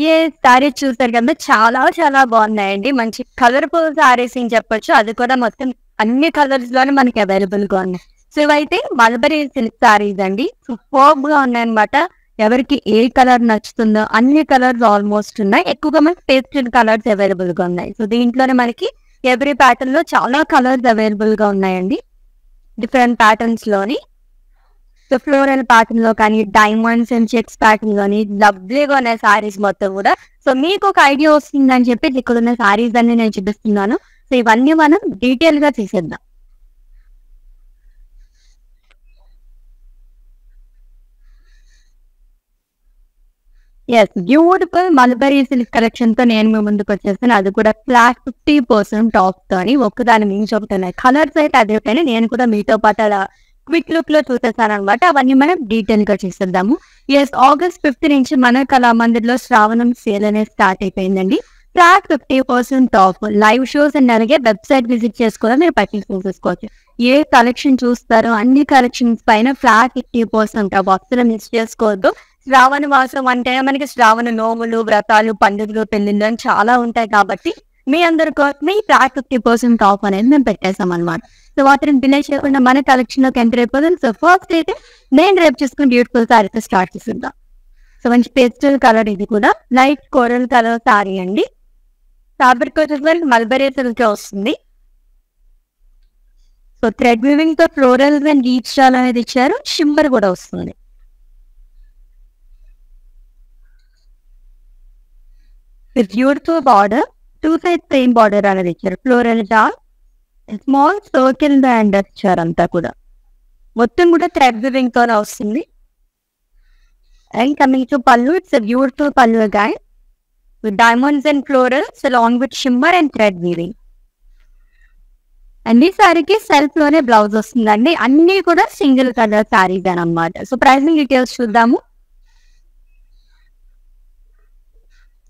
ఏ శారీస్ చూసారు కదా చాలా చాలా బాగున్నాయండి. మంచి కలర్ఫుల్ సారీస్ అని చెప్పొచ్చు. అది కూడా మొత్తం అన్ని కలర్స్లోనే మనకి అవైలబుల్గా ఉన్నాయి. సో ఇవైతే మల్బరీ సిల్క్ శారీస్ అండి. సూపర్గా ఉన్నాయన్నమాట. ఎవరికి ఏ కలర్ నచ్చుతుందో అన్ని కలర్స్ ఆల్మోస్ట్ ఉన్నాయి. ఎక్కువగా మనకి పేస్టల్ కలర్స్ అవైలబుల్గా ఉన్నాయి. సో దీంట్లోనే మనకి ఎవ్రీ ప్యాటర్న్లో చాలా కలర్స్ అవైలబుల్గా ఉన్నాయండి. డిఫరెంట్ ప్యాటర్న్స్లోని. సో ఫ్లోరల్ ప్యాటర్న్లో కానీ డైమండ్స్ అండ్ చెక్స్ ప్యాటర్న్లోని లవ్లీగా ఉన్నాయి సారీస్ మొత్తం కూడా. సో మీకు ఒక ఐడియా వస్తుందని చెప్పి ఇక్కడ ఉన్న సారీస్ అన్ని నేను చూపిస్తున్నాను. సో ఇవన్నీ మనం డీటెయిల్గా తీసేద్దాం. ఎస్ బ్యూటిఫుల్ మల్బరీ సిల్క్ కలెక్షన్తో నేను మీ ముందుకు వచ్చేస్తాను. అది కూడా ఫ్లాట్ ఫిఫ్టీ పర్సెంట్ టాప్తో అని ఒక్కదాని మించి ఒకటి కలర్స్ అయితే అదే కానీ నేను కూడా మీతో పాటు అలా క్విక్ లుక్లో చూసేసారనమాట. అవన్నీ మనం డీటెయిల్గా చేసేద్దాము. ఎస్ ఆగస్ట్ ఫిఫ్త్ నుంచి మన కళామందిర్లో శ్రావణం సేల్ అనేది స్టార్ట్ అయిపోయిందండి. Flat fifty percent off live shows and అలాగే వెబ్సైట్ విజిట్ చేసుకోవడం మీరు పర్చేస్ చేసుకోవచ్చు ఏ కలెక్షన్ చూస్తారో అన్ని కలెక్షన్స్ పైన ఫ్లాట్ ఫిఫ్టీ పర్సెంట్ ఆఫ్ అసలు మిస్ చేసుకోవద్దు. శ్రావణ మాసం అంటే మనకి శ్రావణ నోములు వ్రతాలు పండుగలు పెళ్ళిళ్ళు అని చాలా ఉంటాయి కాబట్టి మీ అందరి కోసం ఫ్లాట్ ఫిఫ్టీ పర్సెంట్ ఆఫ్ అనేది మేము పెట్టేసాం అనమాట సో వాటిని డిలే చేయకుండా మన కలెక్షన్లోకి ఎంటర్ అయిపోతుంది సో ఫస్ట్ అయితే నేను రేపు చూసుకుని బ్యూటిఫుల్ సారీతో స్టార్ట్ చేసిద్దాం. సో మంచి పేస్టల్ కలర్ ఇది కూడా. లైట్ కోరల్ కలర్ సారీ అండి. ఫ్యాబ్రిక్ వచ్చేసరికి మనకి మల్బరీ వస్తుంది. సో థ్రెడ్ వీవింగ్తో ఫ్లోరల్ అండ్ డీప్ స్టాల్ అనేది ఇచ్చారు. షిమ్మర్ కూడా వస్తుంది. Beautiful border two side same border అనేది ఇచ్చారు. ఫ్లోరల్ డాల్ స్మాల్ సర్కిల్ అండ్ ఇచ్చారు అంతా కూడా. మొత్తం కూడా థ్రెడ్ రింగ్తో వస్తుంది. And coming to pallu it's beautiful pallu guy with diamonds and florals along with shimmer and thread weaving అన్ని సారీకి సెల్ఫ్లోనే బ్లౌజ్ వస్తుందండి. అన్ని కూడా సింగిల్ కలర్ సారీస్ అనమాట. సో ప్రైసింగ్ డీటెయిల్స్ చూద్దాము.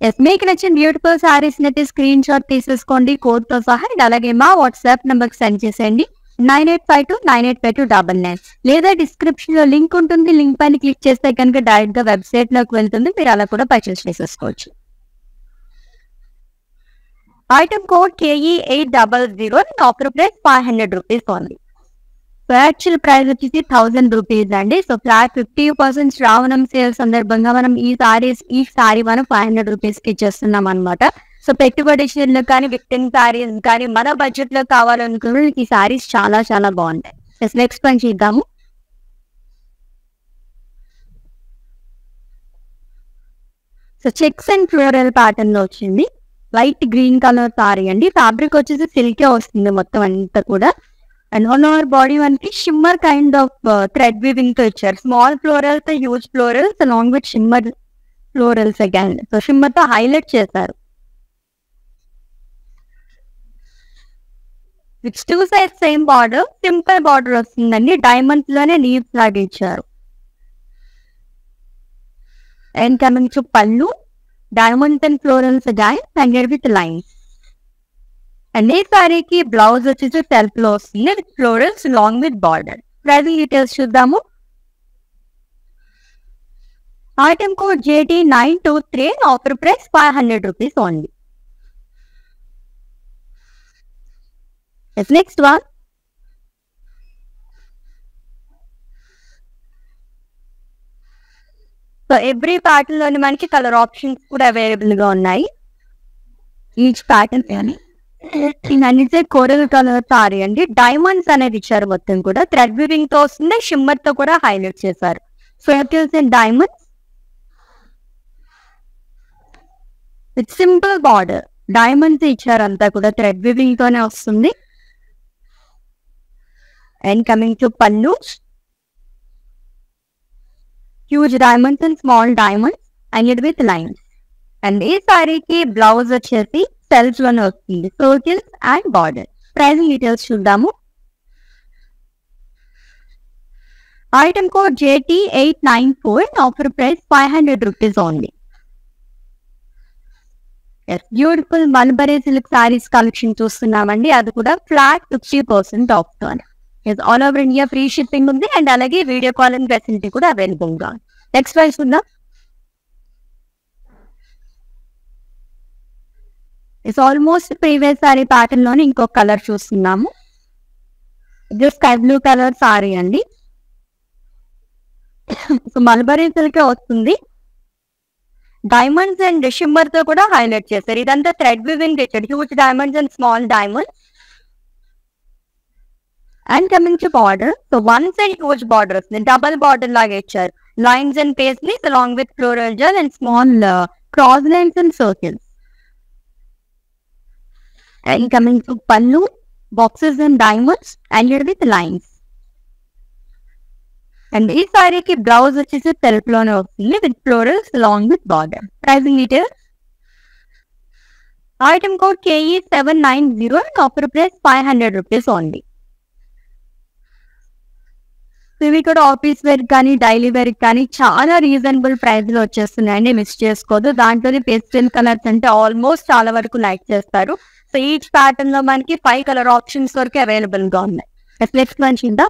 ఎస్ మీకు నచ్చిన బ్యూటిఫుల్ సారీస్ అయితే స్క్రీన్ షాట్ తీసేసుకోండి కోడ్తో సహా అండ్ అలాగే మా వాట్సాప్ నెంబర్కి సెండ్ చేసేయండి. Nine eight five two nine eight five two double nine లేదా డిస్క్రిప్షన్లో లింక్ ఉంటుంది లింక్ పైన క్లిక్ చేస్తే కనుక డైరెక్ట్గా వెబ్సైట్లోకి వెళ్తుంది మీరు అలా కూడా పర్చేస్ చేసేసుకోవచ్చు. Item code K E eight double zero offer price five hundred rupees only actual price వచ్చేసి థౌసండ్ రూపీస్ అండి. సో ఫ్లాట్ ఫిఫ్టీ పర్సెంట్ శ్రావణం సేల్ సందర్భంగా మనం ఈ సారీస్ ఈ సారీ మనం ఫైవ్ హండ్రెడ్ రూపీస్కి ఇచ్చేస్తున్నాం అనమాట సో పెట్టుబడి చీరలు కానీ విక్టింగ్ సారీస్ కానీ మన బడ్జెట్లో కావాలనుకున్న ఈ సారీస్ చాలా చాలా బాగుంటాయి. నెక్స్ట్ పని చేద్దాము. సో చెక్స్ అండ్ ఫ్లోరల్ ప్యాటర్న్లో వచ్చింది. లైట్ గ్రీన్ కలర్ సారీ అండి. ఫ్యాబ్రిక్ వచ్చేసి సిల్కే వస్తుంది మొత్తం అంతా కూడా. అండ్ ఆన్ అవర్ బాడీ మనకి షిమ్మర్ కైండ్ ఆఫ్ థ్రెడ్ వీవింగ్తో ఇచ్చారు small florals huge florals along with shimmer florals again so షిమ్మర్తో highlight చేశారు with two side same border simple border వస్తుందండి. డైమండ్స్లోనే లీవ్స్ లాగా ఇచ్చారు. And coming to pallu diamonds and florals again and with lines and ఈ సారీకి blouse వచ్చేసి సెల్ఫ్లో వస్తుంది. With florals long with border pricing details చూద్దాము. Item code J T nine two three offer price five hundred rupees only next one so every ప్యాటర్న్లోని మనకి colour options కూడా అవైలబుల్గా ఉన్నాయి. ఈచ్ ప్యాటర్న్ కానీ కోరల్ కలర్ సారీ అండి diamonds అనేది ఇచ్చారు మొత్తం కూడా థ్రెడ్ వీవింగ్తో వస్తుంది షిమ్మర్తో కూడా హైలైట్ చేశారు circles and diamonds with simple border diamonds ఇచ్చారు అంతా కూడా థ్రెడ్ వీవింగ్ తోనే వస్తుంది and coming to pallu huge diamonds and small diamonds and with lines and ఈ సారీకి బ్లౌజ్ వచ్చేసి సెల్స్లోనే వస్తుంది. Circles and border pricing details చూద్దాము. Item code J T eight nine four offer price five hundred rupees only beautiful mulberry silk saris collection చూస్తున్నామండి. అది కూడా flat fifty percent off as all over India free shipping ఉంది. And అలాగే video calling facility కూడా అవైలబుల్గా next price ఉందా it's almost previous sari ప్యాటర్న్లోనే ఇంకొక కలర్ చూస్తున్నాము. ఇది స్కై బ్లూ కలర్ సారీ అండి. సో మల్బరీ సిల్క్ వస్తుంది. డైమండ్స్ అండ్ డిషింబర్తో కూడా హైలైట్ చేశారు. ఇదంతా thread weaving Richard huge diamonds and small diamond and coming to border so one side huge border వస్తుంది డబల్ బార్డర్ లాగా ఇచ్చారు. Lines and paisleys along with floral gel and small cross lines and circles and coming to pallu boxes and diamonds and with lines and ఈ సారీకి blouse వచ్చేసి సెల్ఫ్లోనే వస్తుంది with florals long with border pricing details item code K E seven nine zero and offer price five hundred rupees only ఇవి కూడా office wear కానీ daily wear కానీ చాలా రీజనబుల్ ప్రైస్లో వచ్చేస్తున్నాయండి మిస్ చేసుకోదు. దాంట్లోనే పేస్టల్ కలర్స్ అంటే ఆల్మోస్ట్ చాలా వరకు లైక్ చేస్తారు. సో ఈచ్ ప్యాటర్న్లో మనకి ఫైవ్ కలర్ ఆప్షన్స్ వరకు అవైలబుల్గా ఉన్నాయి. నెక్స్ట్ మంచిదా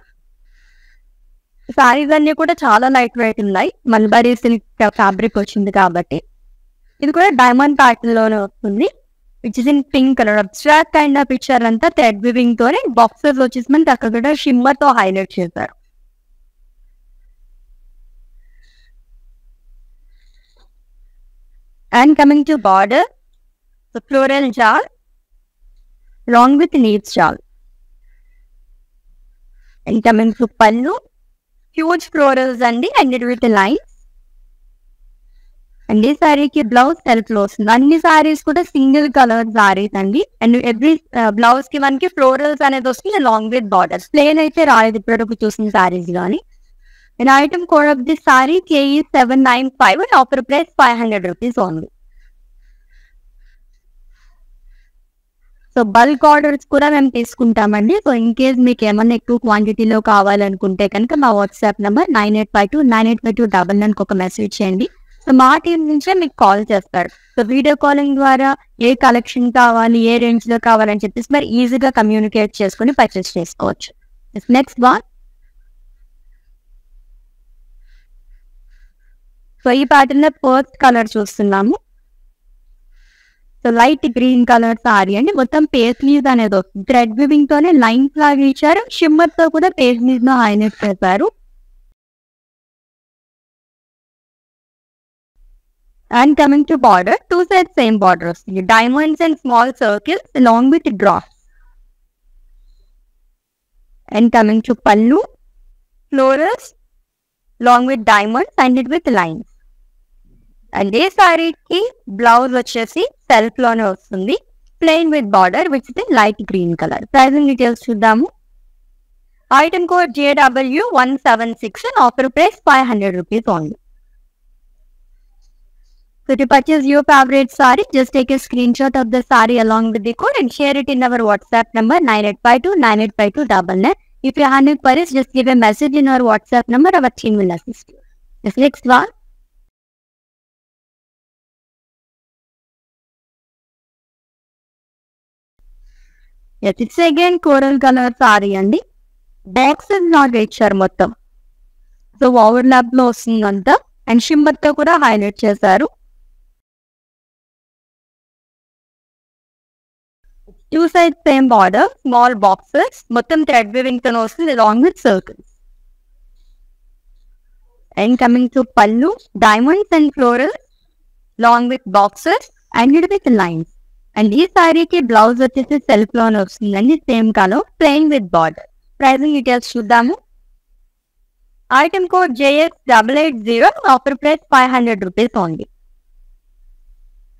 సారీస్ అన్ని కూడా చాలా లైట్ వెయిట్ ఉన్నాయి మల్బరీ సిల్క్ ఫ్యాబ్రిక్ వచ్చింది కాబట్టి. ఇది కూడా డైమండ్ ప్యాటర్న్లోనే వస్తుంది. Which is in pink colour abstract kind of picture అంతా థ్రెడ్ వివింగ్ తోనే బాక్సెస్ వచ్చేసి మనకి అక్కడ కూడా షిమ్మర్తో హైలైట్ చేశారు. And coming to border floral jar long with leaves leaves jar and coming to pallu. Huge అండి and with the lines and ఈ సారీకి బ్లౌజ్ సెల్ఫ్లో వస్తుంది అన్ని సారీస్ కూడా సింగిల్ కలర్ సారీస్ అండి అండ్ ఎవ్రీ బ్లౌజ్కి మనకి ఫ్లోరల్స్ అనేది వస్తుంది లాంగ్ విత్ బార్డర్స్ ప్లేన్ అయితే రాలేదు ఇప్పటివరకు చూసిన సారీస్ కానీ and item code of the sari K E seven nine five and offer price five hundred rupees only so bulk orders కూడా మేము తీసుకుంటామండి. సో ఇన్ కేస్ మీకు ఏమన్నా ఎక్కువ క్వాంటిటీలో కావాలనుకుంటే కనుక మా WhatsApp number nine eight five two nine eight five two double నైన్కి ఒక మెసేజ్ చేయండి. సో మా టీం నుంచే మీకు కాల్ చేస్తారు. సో వీడియో కాలింగ్ ద్వారా ఏ కలెక్షన్ కావాలి ఏ రేంజ్లో కావాలని చెప్పేసి మరి ఈజీగా కమ్యూనికేట్ చేసుకుని పర్చేస్ చేసుకోవచ్చు. నెక్స్ట్ వన్ సో ఈ ప్యాటర్న్లో ఫస్ట్ కలర్ చూస్తున్నాము. So light green colour sari అండి. మొత్తం పేస్ పేస్లీస్ అనేది వస్తుంది. థ్రెడ్ వివింగ్ తోనే లైన్స్ లాగా ఇచ్చారు. షిమ్మర్తో కూడా పేస్లీస్లో హైలైట్ చేశారు. And coming to border two side same border వస్తుంది. Diamonds and small circles long with drops and coming to pallu florals long with diamonds and it with lines and ఈ సారీకి బ్లౌజ్ వచ్చేసి సెల్ఫ్ లోనే వస్తుంది plain with border which is light green colour pricing details చూద్దాము item code JW one seven six and offer price five hundred rupees only So to purchase your favorite saree, just take a screenshot of the saree along with the code and share it in our WhatsApp number 9852 If you have any queries, just give a message in our WhatsApp number. Our team will assist you. This next one. Yes it's again coral colour sari అండి boxes లాగా ఇచ్చారు మొత్తం so over ల్యాప్లో వస్తుంది అంతా and షిమ్మర్తో కూడా highlight చేశారు two side same border small boxes మొత్తం థ్రెడ్ వివింగ్తో వస్తుంది along with circles and coming to pallu diamonds and floral long with boxes and it with lines and ఈ సారీకి బ్లౌజ్ వచ్చేసి సెల్ఫ్ లోన్ వస్తుందండి. Same colour plain with border pricing details చూద్దాము. Item code J S double eight zero offer price five hundred rupees only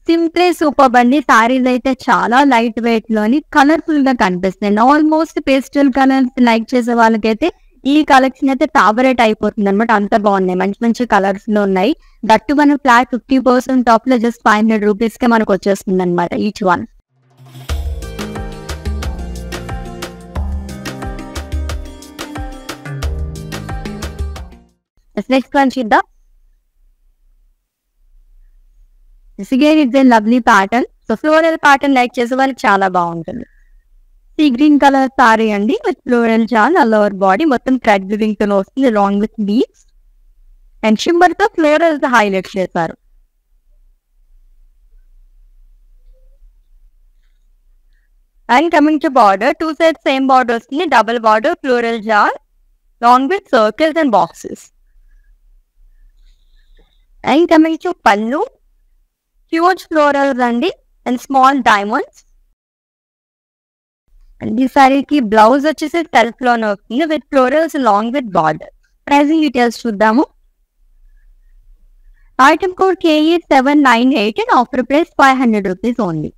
simply super అండి. సారీస్ అయితే చాలా light వెయిట్లోని కలర్ఫుల్గా కనిపిస్తుంది ఆల్మోస్ట్ పేస్టల్ కలర్స్ లైక్ చేసే వాళ్ళకైతే ఈ కలెక్షన్ అయితే ఫేవరెట్ అయిపోతుంది అనమాట అంత బాగున్నాయి. మంచి మంచి కలర్స్లో ఉన్నాయి. దట్టు మన ఫ్లాట్ ఫిఫ్టీ పర్సెంట్ టాప్లో జస్ట్ ఫైవ్ హండ్రెడ్ రూపీస్ కే మనకు వచ్చేస్తుంది అనమాట ఈచ్ వన్ నెక్స్ట్ వన్ చూద్దాం. This again is a so floral pattern like చేసే వాళ్ళకి చాలా బాగుంటుంది. సీ గ్రీన్ కలర్ సారీ అండి విత్ ఫ్లోరల్ చాల్ లోవర్ బాడీ మొత్తం థ్రెడ్ వివింగ్తో వస్తుంది లాంగ్ విత్ బీట్స్ అండ్ షిమ్మర్తో ఫ్లోరల్ హైలైట్ చేశారు. And coming to border two side same border వస్తుంది double border floral jar long with circles and boxes and coming to pallu huge florals అండి and small diamonds and ఈ సారీకి blouse వచ్చేసి సెల్ఫ్లోనే వస్తుంది with florals long with border pricing details చూద్దాము. Item code K E seven nine eight and offer price five hundred rupees only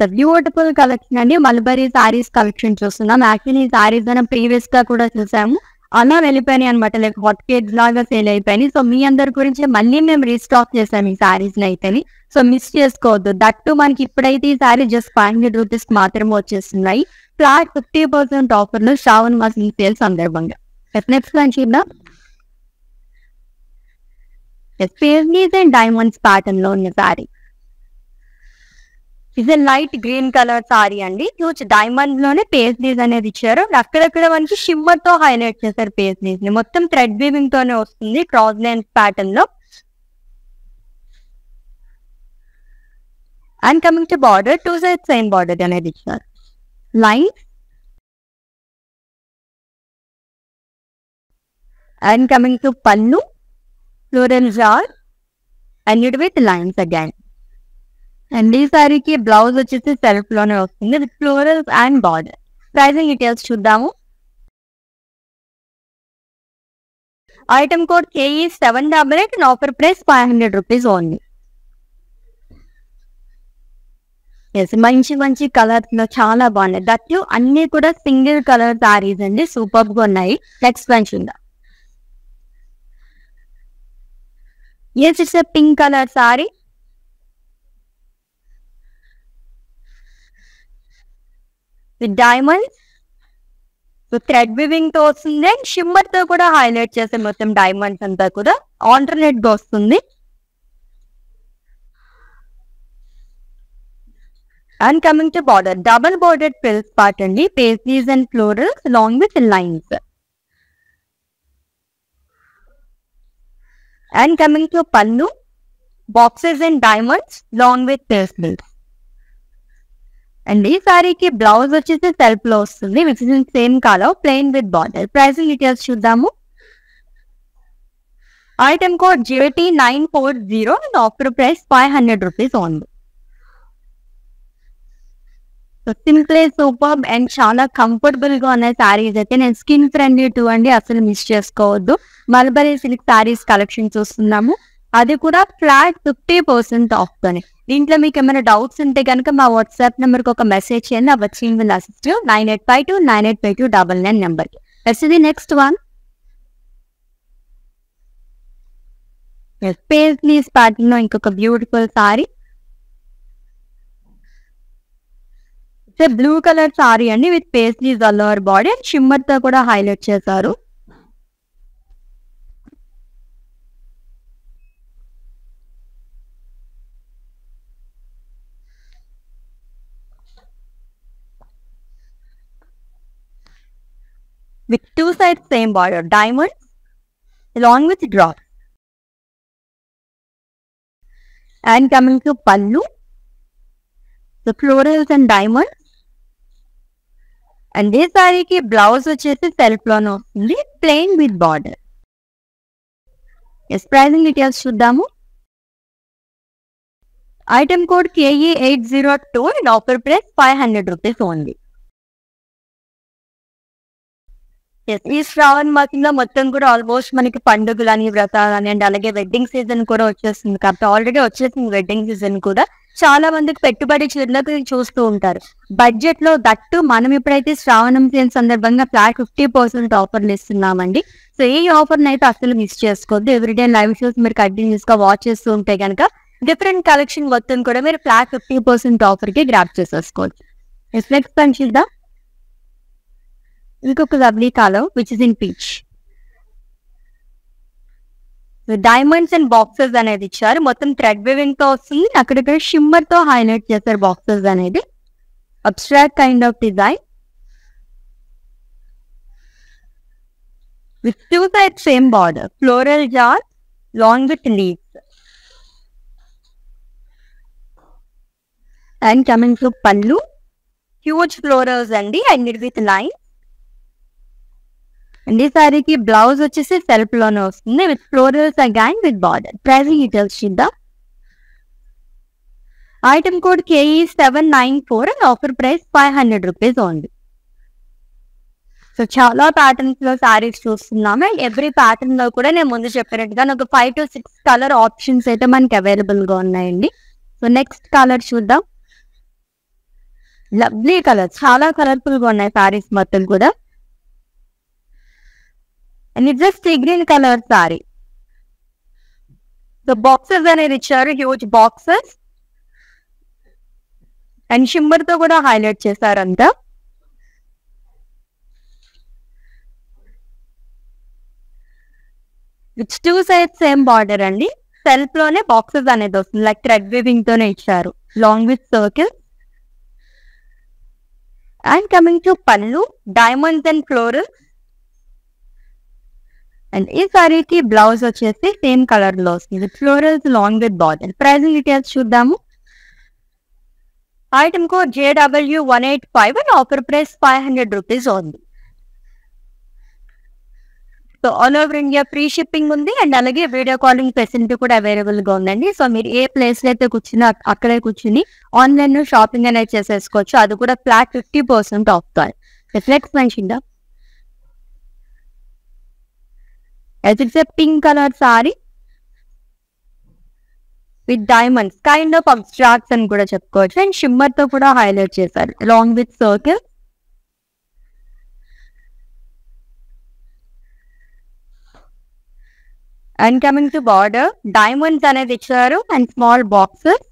beautiful collection అండి. Mulberry saris collection చూస్తున్నాం. Actually ఈ సారీస్ మనం ప్రీవియస్గా కూడా చూసాము. అలా వెళ్ళిపోయినాయి అనమాట లైక్ హాట్ కేక్స్ లాగా సేల్ అయిపోయినాయి. సో మీ అందరి గురించి మళ్ళీ మేము రీస్టాక్ చేసాం ఈ సారీస్ అయితేని. సో మిస్ చేసుకోవద్దు. దట్టు మనకి ఇప్పుడైతే ఈ sari just five hundred rupees మాత్రమే వచ్చేస్తున్నాయి. ఫ్లాట్ ఫిఫ్టీ పర్సెంట్ ఆఫర్లో శ్రావణ్ మాస్ ఈ సేల్ సందర్భంగా నెక్స్ట్ నుంచి చూద్దాం అండ్ డైమండ్స్ ప్యాటర్న్లో ఉన్న సారీ ఇది లైట్ గ్రీన్ కలర్ సారీ అండి. హ్యూజ్ డైమండ్లోనే పేస్లీస్ అనేది ఇచ్చారు. అక్కడక్కడ మనకి షిమ్మర్తో హైలైట్ చేశారు పేస్లీస్ని. మొత్తం థ్రెడ్ వీవింగ్ తోనే వస్తుంది క్రాస్ లైన్ ప్యాటర్న్లో. And coming to border two side same border అనేది ఇచ్చారు. Line and coming to pallu floral jar and it with lines again and ఈ సారీకి బ్లౌజ్ వచ్చేసి సెల్ఫ్లోనే వస్తుంది with florals and border pricing details చూద్దాము. Item code K E seven double eight and offer price five hundred rupees only yes మంచి మంచి కలర్స్లో చాలా బాగున్నాయి. దట్ అన్ని కూడా సింగిల్ కలర్ సారీస్ అండి. సూపర్గా ఉన్నాయి. నెక్స్ట్ వన్ చూద్దాం. Yes it's pink colour sari with diamonds thread వివింగ్తో వస్తుంది. అండ్ షిమ్మర్తో కూడా హైలైట్ చేసే మొత్తం డైమండ్స్ అంతా కూడా ఆల్టర్నేట్గా వస్తుంది. And coming to border double border pills part అండి. Paisleys and florals long with lines and coming to pallu boxes and diamonds long with paisleys and ఈ సారీకి బ్లౌజ్ వచ్చేసి సెల్ఫ్లో వస్తుంది which in same colour plain with border pricing details చూద్దాము. Item code G T nine four zero and offer price five hundred rupees only simple super and చాలా కంఫర్టబుల్గా ఉన్న శారీస్ అయితే నేను స్కిన్ ఫ్రెండ్లీ టూ అండి అసలు మిస్ చేసుకోవద్దు. మల్బరీ సిల్క్ శారీస్ కలెక్షన్ చూస్తున్నాము. అది కూడా ఫ్లాట్ ఫిఫ్టీ పర్సెంట్ ఆఫ్ తోనే. దీంట్లో మీకు ఏమైనా డౌట్స్ ఉంటే కనుక మా వాట్సాప్ నెంబర్కి ఒక మెసేజ్ చేయండి. ఆ వచ్చి will assist nine eight five two nine eight five two double nine నెంబర్కి ఇది నెక్స్ట్ వన్ పేస్లీస్ ప్యాటర్న్లో ఇంకొక beautiful sari blue colour sari అండి with paisleys all over body and షిమ్మర్తో కూడా హైలైట్ చేశారు. With two sides same border diamonds along with drop. And coming to pallu the florals and diamonds and ఈ సారీకి blouse వచ్చేసి సెల్ఫ్లోనే వస్తుంది plain with border yes pricing details చూద్దాము item code K E eight zero two and offer price five hundred rupees only ఈ శ్రావణ మాసంలో మొత్తం కూడా ఆల్మోస్ట్ మనకి పండుగలు అని వ్రతాలు అని అండ్ అలాగే వెడ్డింగ్ సీజన్ కూడా వచ్చేస్తుంది కాబట్టి ఆల్రెడీ వచ్చేసింది వెడ్డింగ్ సీజన్ కూడా. చాలా మందికి పెట్టుబడి చీరలకు చూస్తూ ఉంటారు. బడ్జెట్లో దట్టు మనం ఇప్పుడైతే శ్రావణం సీజన్ సందర్భంగా ఫ్లాట్ ఫిఫ్టీ పర్సెంట్ ఆఫర్లు ఇస్తున్నామండి. సో ఈ ఆఫర్ అయితే అసలు మిస్ చేసుకోవద్దు. ఎవ్రీడే లైవ్ షోస్ మీరు కంటిన్యూస్గా వాచ్ చేస్తూ ఉంటే కనుక డిఫరెంట్ కలెక్షన్ మొత్తం కూడా మీరు ఫ్లాట్ ఫిఫ్టీ పర్సెంట్ ఆఫర్కి గ్రాప్ చేసేసుకోవచ్చు. నెక్స్ట్ పని చూద్దాం. ఇంకొక lovely colour which is in peach diamonds and boxes అనేది ఇచ్చారు. మొత్తం థ్రెడ్ వివింగ్తో వస్తుంది. అక్కడక్కడ షిమ్మర్తో హైలైట్ చేస్తారు బాక్సెస్ అనేది. Abstract kind of design with two side same border floral jar long with leaves and coming to pallu huge florals అండి. And it with line and ఈ సారీకి బ్లౌజ్ వచ్చేసి సెల్ఫ్లోనే వస్తుంది with florals again with border pricing details చూద్దాం. Item code K E seven nine four and offer price five hundred rupees ఉంది so చాలా ప్యాటర్న్స్లో సారీస్ చూస్తున్నాము. అండ్ ఎవ్రీ ప్యాటర్న్లో కూడా నేను ముందు చెప్పినట్టుగా ఒక five to six colour options అయితే మనకి అవైలబుల్గా ఉన్నాయండి. సో నెక్స్ట్ కలర్ చూద్దాం. లవ్లీ కలర్ చాలా కలర్ఫుల్గా ఉన్నాయి సారీస్ మొత్తం కూడా. And it just green colour sari so boxes అనేది ఇచ్చారు హ్యూజ్ బాక్సెస్ అండ్ షిమ్మర్తో కూడా హైలైట్ చేశారు అంతా. Which two side same border అండి. సెల్ఫ్లోనే బాక్సెస్ అనేది వస్తుంది. లైక్ థ్రెడ్ వీవింగ్ తోనే ఇచ్చారు. Long with circle and coming to pallu diamonds and florals and ఈ సారీకి బ్లౌజ్ వచ్చేసి సేమ్ కలర్లో వస్తుంది. Florals long with border pricing details చూద్దాము. Item code J W one eight five and offer price five hundred rupees ఉంది so all over India free shipping ఉంది. And అలాగే video calling facility కూడా అవైలబుల్గా ఉందండి. సో మీరు ఏ ప్లేస్లో అయితే కూర్చున్నా అక్కడే కూర్చుని ఆన్లైన్లో షాపింగ్ అనేది చేసేసుకోవచ్చు. అది కూడా ఫ్లాట్ ఫిఫ్టీ పర్సెంట్ ఆఫ్ కాదు. Next it's a pink colour sari with diamonds kind of abstracts అని కూడా చెప్పుకోవచ్చు. అండ్ షిమ్మర్తో కూడా హైలైట్ చేశారు. Long with circle and coming to border diamonds అనేది ఇచ్చారు. అండ్ స్మాల్ బాక్సెస్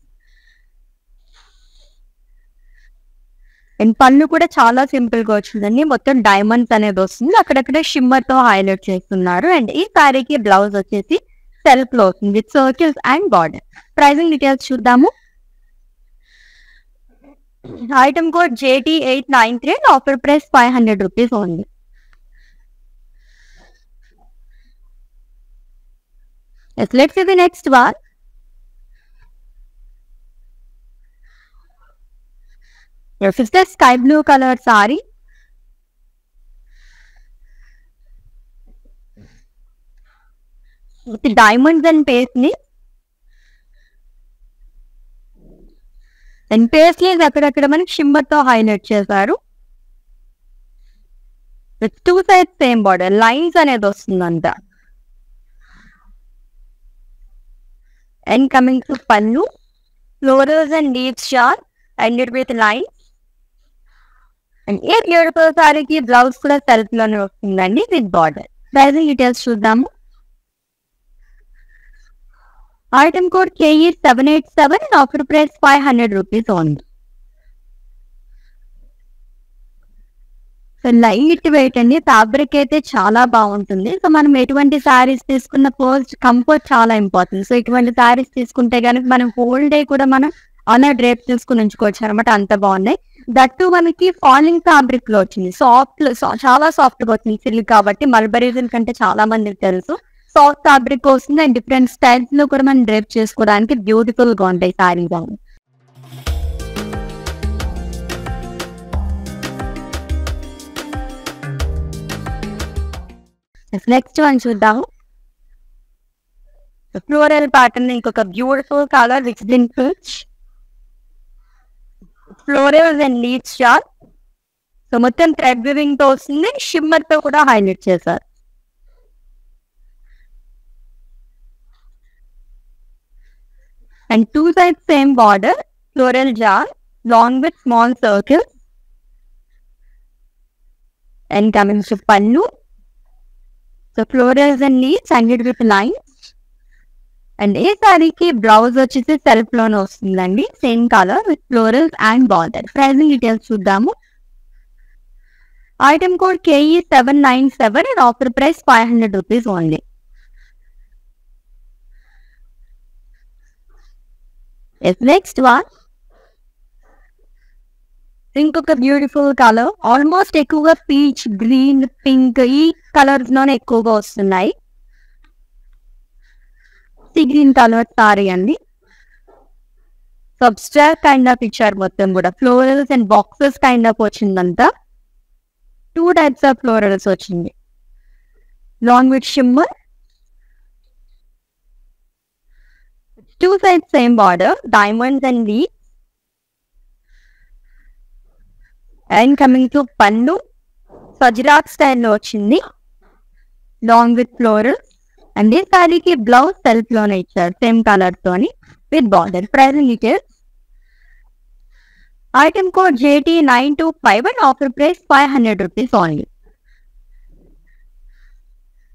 అండ్ పళ్ళు కూడా చాలా సింపుల్గా వచ్చిందండి. మొత్తం డైమండ్స్ అనేది వస్తుంది. అక్కడక్కడ షిమ్మర్తో హైలైట్ చేస్తున్నారు. అండ్ ఈ సారీకి బ్లౌజ్ వచ్చేసి సెల్ఫ్లో వస్తుంది with circles and border pricing details చూద్దాము. Item code J T eight nine three offer price five hundred rupees ఉంది yes let's the next one Yes, it's the sky blue color sari. With the diamonds and paisley. And paisleys అక్కడక్కడ మనకి shimmer highlight చేశారు two sides same border lines అనేది వస్తుంది వస్తుందంట and coming to pallu florals and leaves SHAR and with lines and A beautiful సారీకి blouse కూడా సెల్ఫ్లోనే వస్తుందండి విత్ బార్డర్ ప్రైజింగ్ డీటెయిల్స్ చూద్దాము. Item code K E seven eight seven offer price five hundred rupees ఉంది so light weight అండి fabric అయితే చాలా బాగుంటుంది. సో మనం ఎటువంటి శారీస్ తీసుకున్న పోస్ట్ కంఫర్ట్ చాలా ఇంపార్టెంట్ సో ఇటువంటి శారీస్ తీసుకుంటే కనుక మనం హోల్ డే కూడా మనం అలా డ్రేప్ తీసుకుని ఉంచుకోవచ్చు అనమాట. అంత బాగున్నాయి. దట్టు మనకి ఫాలింగ్ ఫ్యాబ్రిక్లో వచ్చింది. సాఫ్ట్ చాలా సాఫ్ట్గా వచ్చింది సిల్క్ కాబట్టి మల్బరీజన్ కంటే చాలా మందికి తెలుసు. సాఫ్ట్ ఫ్యాబ్రిక్ వస్తుంది అండ్ డిఫరెంట్ స్టైల్స్లో కూడా మనం డ్రేప్ చేసుకోవడానికి బ్యూటిఫుల్గా ఉంటాయి శారీస్ అని నెక్స్ట్ వన్ చూద్దాము ఫ్లోరల్ ప్యాటర్న్ ఇంకొక బ్యూటిఫుల్ కలర్ విచ్ బిన్ పిచ్ ఫ్లోరల్ అండ్ లీడ్ షార్ సో మొత్తం థ్రెడ్ వివింగ్తో వస్తుంది షిమ్మర్తో కూడా హైలైట్ చేశారు. And two side same border floral jar long with small circles and coming to pallu so florals and leaves and with lines and ఏ సారీకి blouse వచ్చేసి సెల్ఫ్లోనే వస్తుందండి. Same colour with florals and border pricing details చూద్దాము. Item code K E seven nine seven and offer price five hundred rupees only next one ఇంకొక beautiful colour almost ఎక్కువగా peach green pink ఈ కలర్స్లోనే ఎక్కువగా వస్తున్నాయి. Sea green sorry అండి. సబ్స్ట్రాక్ kind of ఇచ్చారు మొత్తం కూడా. Florals and boxes kind of వచ్చిందంతా. Two types of florals వచ్చింది. Long with shimmer two side same border diamonds and Lee and coming to pallu సజ్రాక్ స్టైల్లో వచ్చింది. లాంగ్ విత్ ఫ్లోరల్స్ అండ్ ఈ శారీకి బ్లౌజ్ సెల్ఫ్లోనే ఇచ్చారు సేమ్ కలర్ తోని with border price details item code J T nine two five and offer price five hundred rupees only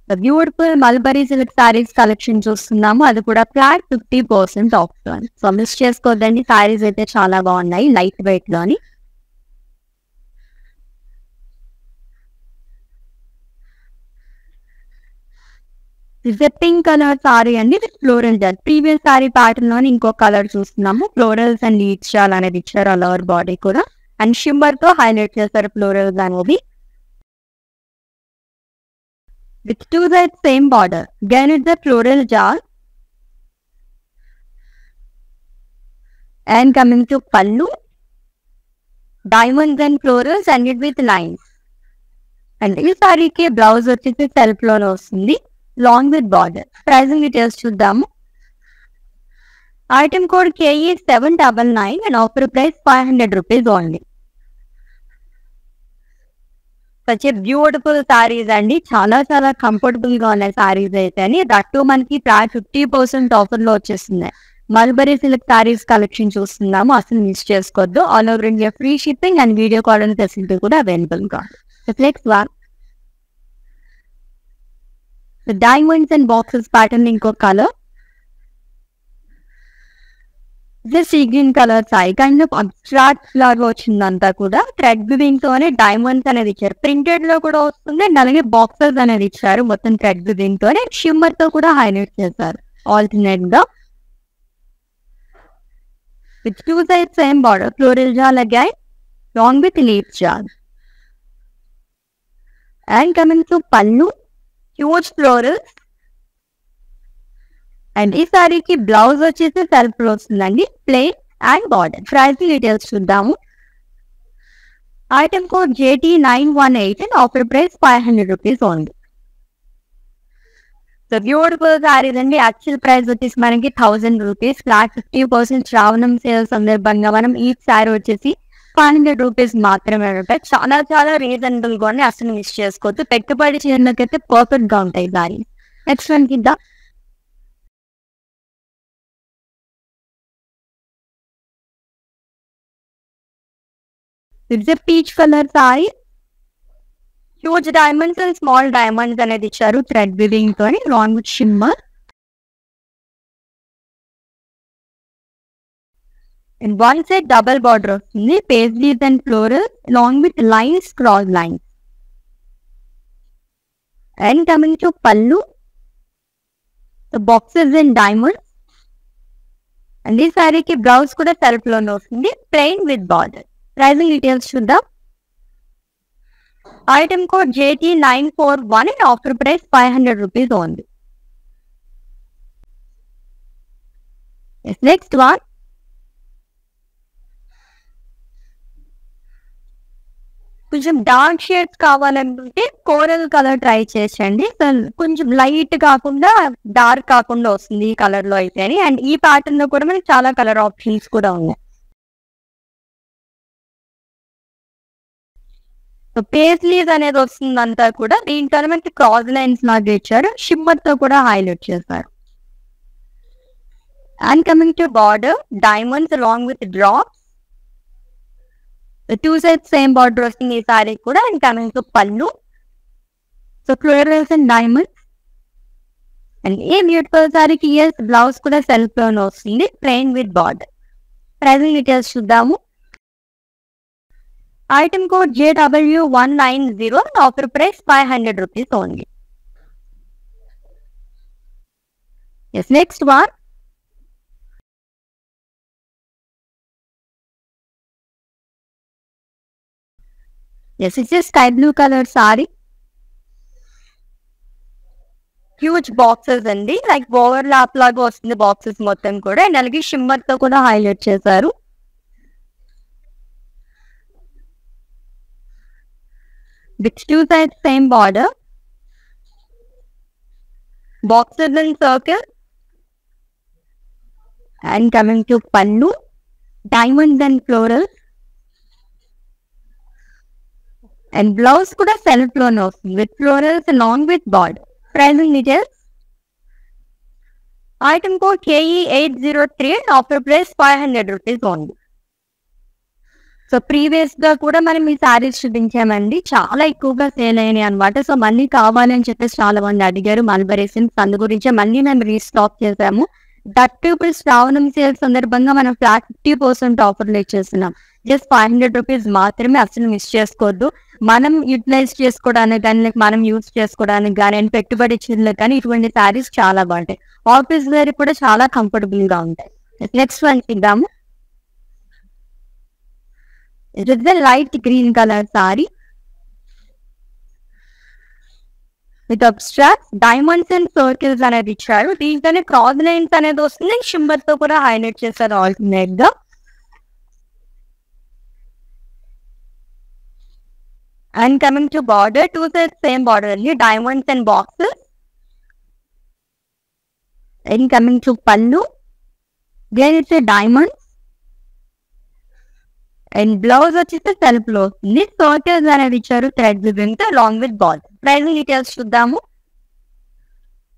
beautiful mulberry silk saris collection చూస్తున్నాము. అది కూడా flat fifty percent off so miss చేసుకోవద్దండి. సారీస్ అయితే చాలా బాగున్నాయి light వెయిట్లోని. Pink colour sorry అండి floral జల్ ప్రీవియస్ సారీ ప్యాటర్న్లోని ఇంకో కలర్ చూస్తున్నాము. ఫ్లోరల్స్ అండ్ లీడ్స్ అనేది ఇచ్చారు అలవర్ బాడీ కూడా. అండ్ షిమ్మర్తో హైలైట్ చేస్తారు ఫ్లోరల్స్ అనేది. With two side same border again it the floral jaal and coming to pallu diamonds and florals and it with lines and ఈ సారీకి blouse వచ్చేసి సెల్ఫ్లోనే వస్తుంది. Long with border pricing details చూద్దాము. Item code KE seven double nine and offer price five hundred rupees only వచ్చే beautiful saris అండి. చాలా చాలా కంఫర్టబుల్గా ఉన్నాయి సారీస్ అయితే అని దట్టు మనకి ఫిఫ్టీ పర్సెంట్ ఆఫర్లో వచ్చేస్తున్నాయి. మల్బరీ సిల్క్ సారీస్ కలెక్షన్ చూస్తున్నాము. అసలు మిస్ చేసుకోవద్దు. All over India free shipping and video call and facility కూడా అవైలబుల్గా. Flex one diamonds and boxes pattern ఇంకో కలర్ జస్ట్ ఈ గ్రీన్ కలర్ సాయి కైండ్ ఆఫ్ అబ్స్ట్రాక్ట్ ఫ్లవర్ వచ్చిందంతా కూడా. థ్రెడ్ బివింగ్ తోనే డైమండ్స్ అనేది ఇచ్చారు. ప్రింటెడ్లో కూడా వస్తుంది అండ్ అలాగే బాక్సెస్ అనేది ఇచ్చారు. మొత్తం థ్రెడ్ బివింగ్ తోనే షిమ్మర్తో కూడా హైలైట్ చేశారు. ఆల్టర్నేట్గా. With two side same border floral jaal again long with leaf jaal and coming to pallu huge floral and ఈ సారీకి బ్లౌజ్ వచ్చేసి సెల్ఫ్లో వస్తుందండి plain and border price details చూద్దాము. Item code JT nine one eight and offer price five hundred rupees only so beautiful saris అండి actual price వచ్చేసి మనకి thousand rupees flat fifty percent Shravanam sale సందర్భంగా మనం ఈ సారీ వచ్చేసి ఫైవ్ హండ్రెడ్ రూపీస్ మాత్రమే ఉంటాయి చాలా చాలా రీజనబుల్గా అసలు మిస్ చేసుకోవచ్చు పెట్టుబడి చీరలకైతే పర్ఫెక్ట్గా ఉంటాయి దాని నెక్స్ట్ వన్ కింద it's peach colour sari huge diamonds and small diamonds అనేది ఇచ్చారు థ్రెడ్ వివింగ్ తోని long with shimmer and one side double border వస్తుంది paisleys and floral long with lines cross lines and coming to pallu boxes and diamonds and ఈ సారీకి blouse కూడా సెల్ఫ్లోనే వస్తుంది plain with border pricing details చూద్దాం item code JT nine four one and offer price five hundred rupees only next one కొంచెం dark shades కావాలనుకుంటే coral colour try చేసండి కొంచెం లైట్ కాకుండా డార్క్ కాకుండా వస్తుంది ఈ కలర్లో అయితే అని. అండ్ ఈ ప్యాటర్న్లో కూడా మనకి చాలా కలర్ ఆప్షన్స్ కూడా ఉన్నాయి. పేస్లీస్ అనేది వస్తుంది అంతా కూడా దీంట్లో మనకి క్రాస్ లైన్స్ లాగా ఇచ్చారు. షిమ్మర్తో కూడా హైలైట్ చేశారు. And coming to border diamonds along with drops two side same border వస్తుంది ఈ సారీ కూడా ఇంకా మీకు pallu so florals and diamonds and a beautiful సారీకి ఇయర్స్ బ్లౌజ్ కూడా సెల్ఫ్లోనే వస్తుంది plain with border pricing details చూద్దాము. Item code JW one nine zero offer price five hundred rupees only yes next one yes it's sky blue colour sari huge boxes అండి. Like overlap లాగా వస్తుంది boxes మొత్తం కూడా. And అలాగే షిమ్మర్తో కూడా highlight చేశారు. With two side same border boxes and circle and coming to pallu diamonds and florals and blouse కూడా సెల్ఫ్లోనే వస్తుంది. With florals long with bud pricing details item code KE eight zero three offer price five hundred rupees only so ప్రీవియస్గా కూడా మనం ఈ శారీస్ చూపించామండి. చాలా ఎక్కువగా sale అయినాయి అనమాట సో మళ్ళీ కావాలని చెప్పేసి చాలా మంది అడిగారు. మల్బరీ సిల్క్స్ అందు గురించి మళ్ళీ మేము రీస్టాక్ చేసాము. దట్ ఇప్పుడు శ్రావణం సేల్ సందర్భంగా మనం ఫిఫ్టీ పర్సెంట్ ఆఫర్లు ఇచ్చేస్తున్నాం. జస్ట్ ఫైవ్ హండ్రెడ్ రూపీస్ మాత్రమే అసలు మిస్ చేసుకోవద్దు. మనం యూటిలైజ్ చేసుకోవడానికి కానీ మనం యూజ్ చేసుకోవడానికి కానీ అండ్ పెట్టుబడి ఇచ్చేందుకు కానీ ఇటువంటి సారీస్ చాలా బాగుంటాయి. ఆఫీస్ వేర్ కూడా చాలా కంఫర్టబుల్గా ఉంటాయి. నెక్స్ట్ వన్ ఇద్దాము it the light green colour sari with abstract diamonds and circles అనేది ఇచ్చారు. దీంట్లోనే క్రాస్ లైన్స్ అనేది వస్తుంది. షింబర్తో కూడా హైలైట్ చేస్తారు ఆల్టర్నేట్గా. And coming to border two side same border అండి diamonds and boxes and coming to pallu there it's diamonds and blouse వచ్చేసి సెల్ఫ్లో వస్తుంది సర్కిల్స్ అనేది ఇచ్చారు thread weaving long with ball pricing details చూద్దాము.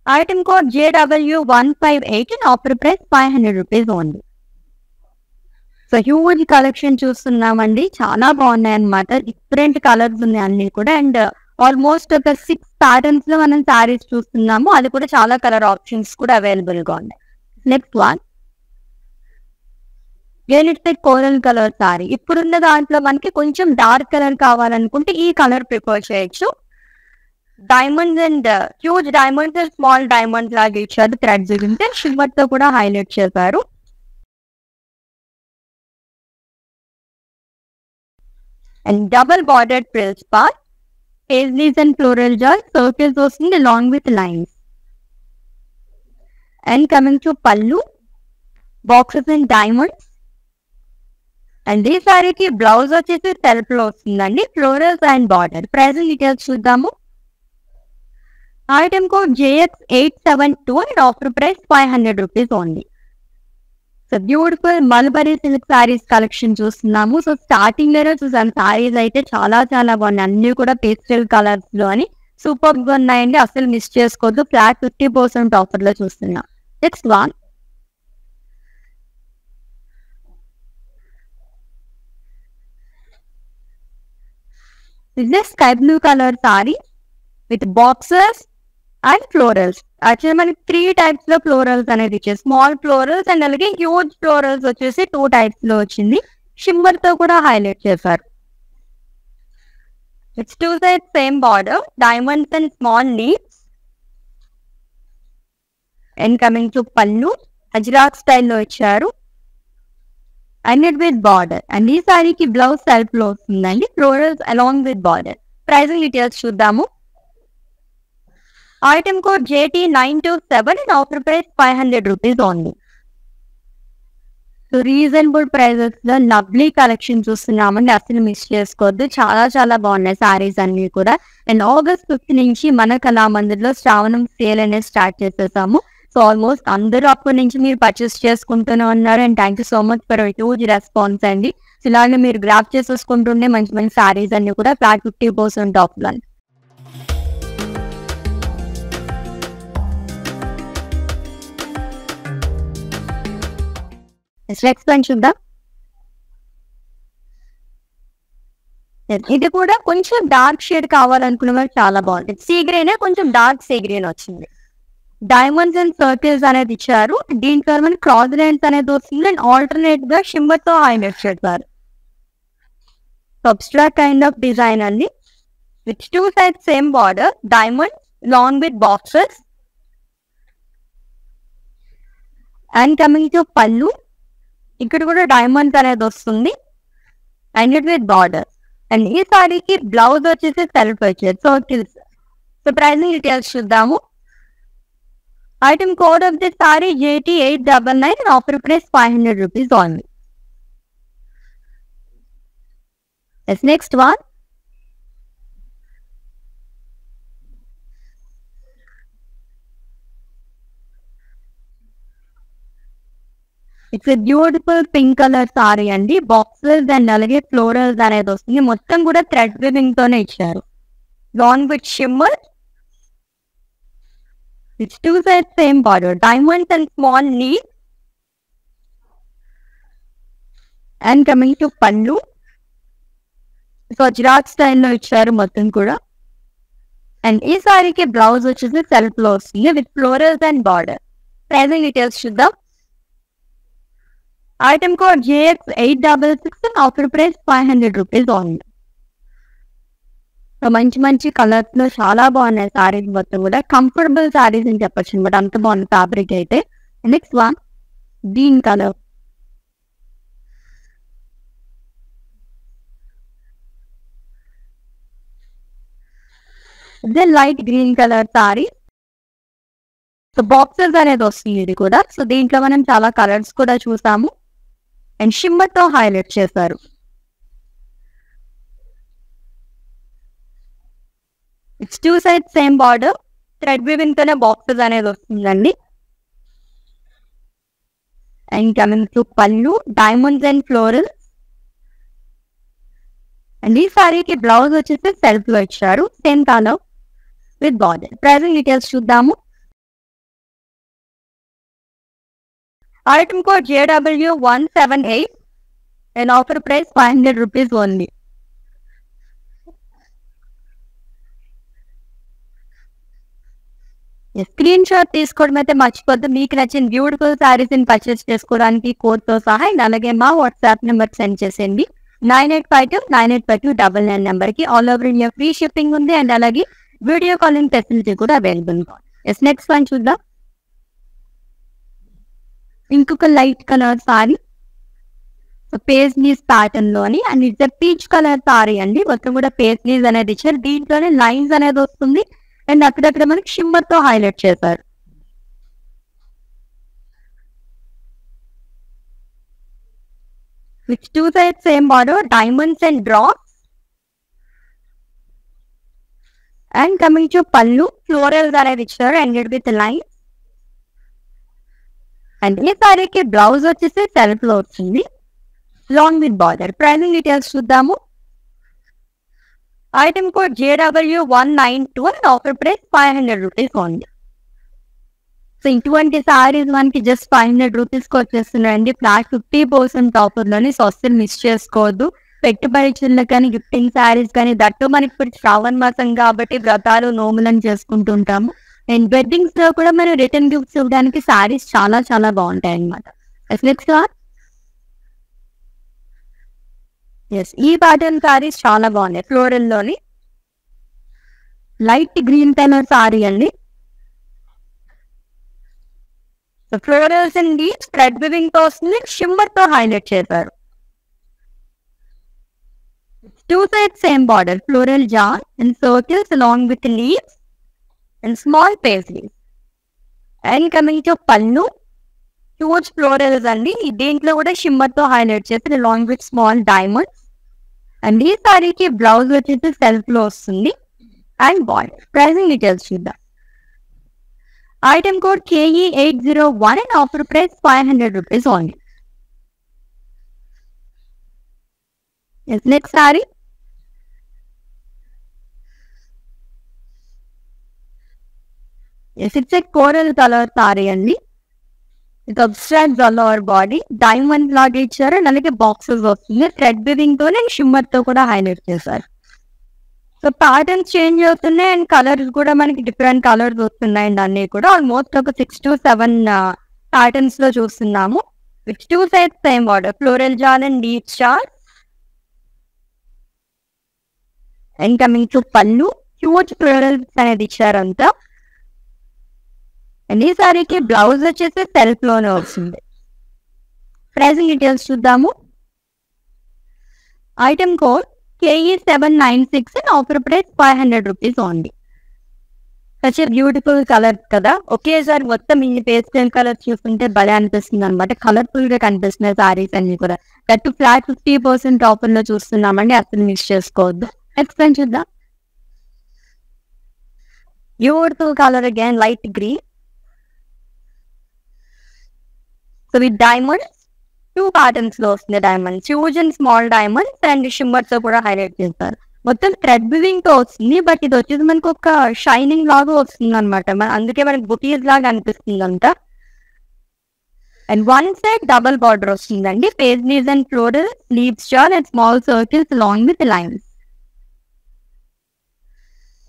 Item code J W one five eight and offer price five hundred rupees only so huge collection చూస్తున్నామండి. చాలా బాగున్నాయి అనమాట డిఫరెంట్ కలర్స్ ఉన్నాయి అన్ని కూడా. అండ్ ఆల్మోస్ట్ ఒక సిక్స్ ప్యాటర్న్స్లో మనం సారీస్ చూస్తున్నాము. అది కూడా చాలా కలర్ ఆప్షన్స్ కూడా అవైలబుల్గా ఉన్నాయి next one unit coral colour sari ఇప్పుడున్న దాంట్లో మనకి కొంచెం డార్క్ కలర్ కావాలనుకుంటే ఈ కలర్ ప్రిఫర్ చేయొచ్చు. Diamonds and huge diamonds and small diamonds లాగా ఇచ్చారు. థ్రెడ్స్ ఉంటే షిమ్మర్తో కూడా హైలైట్ చేశారు. And double border frills part paisleys and floral jaal circles వస్తుంది along with lines and coming to pallu boxes and diamonds and ఈ సారీకి బ్లౌజ్ వచ్చేసి తెలుపులో వస్తుందండి florals and. Border pricing details చూద్దాము. Item code JX eight seven two and offer price five hundred rupees only so beautiful mulberry silk saris collection చూస్తున్నాము. So స్టార్టింగ్లోనే చూసాను. సారీస్ అయితే చాలా చాలా బాగున్నాయి. అన్ని కూడా పేస్టల్ కలర్స్లో అని సూపర్గా ఉన్నాయండి. అసలు మిస్ చేసుకోవద్దు. ఫ్లాట్ ఫిఫ్టీ పర్సెంట్ ఆఫర్లో చూస్తున్నాం. Next one sky blue colour sari with boxes and florals actually మనకి త్రీ టైప్స్లో ఫ్లోరల్స్ అనేది ఇచ్చారు స్మాల్ ఫ్లోరల్స్ అండ్ అలాగే హ్యూజ్ ఫ్లోరల్స్ వచ్చేసి టూ టైప్స్లో వచ్చింది. షిమ్మర్తో కూడా హైలైట్ చేశారు. It's two side same border diamonds and small leaves and coming to pallu Ajrakh స్టైల్లో ఇచ్చారు. And it with border and ఈ సారీకి బ్లౌజ్ సెల్ఫ్లో వస్తుందండి florals along with border pricing details చూద్దాము. Item code JT nine two seven and offer price five hundred rupees only so reasonable ప్రైజెస్లో lovely collection చూస్తున్నామండి అసలు మిస్ చేసుకోవద్దు. చాలా చాలా బాగున్నాయి సారీస్ అన్ని కూడా. అండ్ ఆగస్ట్ ఫిఫ్త్ నుంచి మన కళామందిర్లో శ్రావణం సేల్ అనేది స్టార్ట్ చేసేసాము. సో ఆల్మోస్ట్ అందరూ అప్పటి నుంచి మీరు పర్చేస్ చేసుకుంటూనే ఉన్నారు. And thank you so much for huge response అండి. సో ఇలాగే మీరు గ్రాప్ చేసేసుకుంటుండే మంచి మంచి సారీస్ అన్ని కూడా flat fifty percent off next one చూద్దాం. ఇది కూడా కొంచెం డార్క్ షేడ్ కావాలనుకున్న చాలా బాగుంది. సీ గ్రీన్ కొంచెం డార్క్ సీ గ్రీన్ వచ్చింది. డైమండ్స్ అండ్ సర్కిల్స్ అనేది ఇచ్చారు. దీంట్లో మనకి క్రాస్ లైన్స్ అనేది వస్తుంది. అండ్ ఆల్టర్నేట్గా షిమ్మర్తో హైలైట్ చేస్తారు సబ్స్ట్రాక్ట్ కైండ్ ఆఫ్ డిజైన్ అండి. With two side same border diamond long with boxes and coming to pallu ఇక్కడ కూడా డైమండ్స్ అనేది వస్తుంది. And it with border and ఈ సారీకి బ్లౌజ్ వచ్చేసి సెల్ఫ్ వచ్చేది సో సో ప్రైజింగ్ డీటెయిల్స్ చూద్దాము. Item code of the sari JT eight double nine offer price five hundred rupees only next one it's beautiful pink colour sari అండి. Boxes and అలాగే florals అనేది వస్తుంది. మొత్తం కూడా thread weaving తోనే ఇచ్చారు. Long with shimmer it's two side same border diamonds and small నీ and coming to pallu so స్టైల్లో ఇచ్చారు మొత్తం కూడా. అండ్ ఈ సారీకి బ్లౌజ్ వచ్చేసి సెల్ఫ్లో వస్తుంది with florals and border pricing details చూద్దాం. Item code JX eight double six and offer price five hundred rupees only so మంచి మంచి కలర్స్లో చాలా బాగున్నాయి సారీస్ మొత్తం కూడా. కంఫర్టబుల్ సారీస్ అని చెప్పొచ్చు అనమాట అంత బాగుంది ఫ్యాబ్రిక్ అయితే. నెక్స్ట్ వన్ గ్రీన్ కలర్ ఇదే light green colour sari so boxes అనేది వస్తుంది ఇది కూడా. సో దీంట్లో మనం చాలా కలర్స్ కూడా చూసాము. అండ్ షిమ్మర్తో హైలైట్ చేశారు. It's two side same border thread weaving తోనే బాక్సెస్ అనేది వస్తుందండి. And coming to pallu diamonds and floral and ఈ సారీకి బ్లౌజ్ వచ్చేసి సెల్ఫ్లో ఇచ్చారు. Same column with border pricing details చూద్దాము. Item code JW one seven eight and offer price five hundred rupees only screenshot తీసుకోవడం అయితే మర్చిపోద్దు. మీకు నచ్చిన బ్యూటిఫుల్ సారీస్ని పర్చేస్ చేసుకోవడానికి కోడ్తో సహా అండ్ అలాగే మా వాట్సాప్ నెంబర్ సెండ్ చేసేయండి. Nine eight five two nine eight five two double nine నెంబర్కి all over India free shipping ఉంది అండ్ అలాగే వీడియో కాలింగ్ ఫెసిలిటీ కూడా అవైలబుల్ ఎస్ నెక్స్ట్ వన్ చూద్దాం. ఇంకొక light colour sari paisleys ప్యాటర్న్లోని and it's peach colour sari అండి. మొత్తం కూడా paisleys అనేది ఇచ్చారు. దీంట్లోనే లైన్స్ అనేది వస్తుంది. అండ్ అక్కడక్కడ మనకి షిమ్మర్తో హైలైట్ చేశారు. With two side same border diamonds and drops and coming to pallu florals అనేది ఇచ్చారు. ఎండెడ్ విత్ లైన్ అండ్ ఈ సారీకి బ్లౌజ్ వచ్చేసి సెల్ఫ్లో వచ్చింది long with border pricing details చూద్దాము. Item code JW one nine two and offer price five hundred rupees only so ఇటువంటి సారీస్ మనకి జస్ట్ ఫైవ్ హండ్రెడ్ రూపీస్కి వచ్చేస్తున్నాయండి. ఫ్లాట్ ఫిఫ్టీ పర్సెంట్ ఆఫర్లోని సో అస్సలు మిస్ చేసుకోవద్దు. పెట్టుబడి చిన్న కానీ గిఫ్టింగ్ సారీస్ కానీ దట్టు మనకి ఇప్పుడు శ్రావణ మాసం కాబట్టి వ్రతాలు నోములను చేసుకుంటుంటాము. అండ్ వెడ్డింగ్స్లో కూడా మనం రిటర్న్ గిఫ్ట్స్ ఇవ్వడానికి సారీస్ చాలా చాలా బాగుంటాయి అనమాట నెక్స్ట్ ఎస్ ఈ ప్యాటర్న్ సారీస్ చాలా బాగున్నాయి. ఫ్లోరల్లోని. లైట్ గ్రీన్ కలర్ సారీ అండి. ఫ్లోరల్స్ అండి స్ప్రెడ్ వివింగ్తో వస్తుంది షిమ్మర్తో హైలైట్ చేశారు. Two side same border floral jaal and circles along with leaves and small paisleys and coming to pallu huge florals అండి. దీంట్లో కూడా షిమ్మర్తో హైలైట్ చేసి along with small diamonds and ఈ సారీకి బ్లౌజ్ వచ్చేసి సెల్ఫ్లో వస్తుంది. అండ్ బార్డర్ ప్రైసింగ్ డీటెయిల్స్ చూద్దాం. Item code KE eight zero one and offer price five hundred rupees only next sari yes it's a coral colour sari అండి ఇది abstract hour body diamond లాగా ఇచ్చారు. అండ్ అలాగే boxes వస్తుంది. Thread బివింగ్ తోనే షిమ్మర్తో కూడా highlight చేశారు. సో ప్యాటర్న్స్ చేంజ్ అవుతున్నాయి అండ్ కలర్స్ కూడా మనకి డిఫరెంట్ కలర్స్ వస్తున్నాయి అండ్. అన్ని కూడా ఆల్మోస్ట్ ఒక సిక్స్ టు సెవెన్ ప్యాటర్న్స్లో చూస్తున్నాము. Which two sides same border floral jaal and deep char and coming to pallu huge florals అనేది ఇచ్చారంతా అండ్ ఈ సారీకి బ్లౌజ్ వచ్చేసి సెల్ఫ్లోనే వస్తుంది. ప్రైసింగ్ డీటెయిల్స్ చూద్దాము. Item code KE seven nine six and offer price five hundred rupees only such beautiful colour కదా. ఒకేసారి మొత్తం ఇన్ని పేస్టల్ కలర్ చూస్తుంటే భలే అనిపిస్తుంది అనమాట కలర్ఫుల్గా కనిపిస్తున్నాయి సారీస్ అన్ని కూడా. దట్ ఫ్లాట్ ఫిఫ్టీ పర్సెంట్ ఆఫర్లో చూస్తున్నామండి. అసలు మిస్ చేసుకోవద్దు. ఎక్స్ప్లెయిన్ చూద్దాం. Beautiful colour again light green so ఈ డైమండ్స్ టూ ప్యాటర్న్స్లో వస్తుంది diamonds huge and small diamonds and షిమ్మర్స్తో కూడా హైలైట్ చేస్తారు. మొత్తం థ్రెడ్ బివింగ్తో వస్తుంది బట్ ఇది వచ్చేసి మనకు ఒక షైనింగ్ లాగా వస్తుంది అనమాట అందుకే మనకి బుటీస్ లాగా అనిపిస్తుంది అంత and one side double border వస్తుందండి face paisleys and floral leaves star and small circles long with lines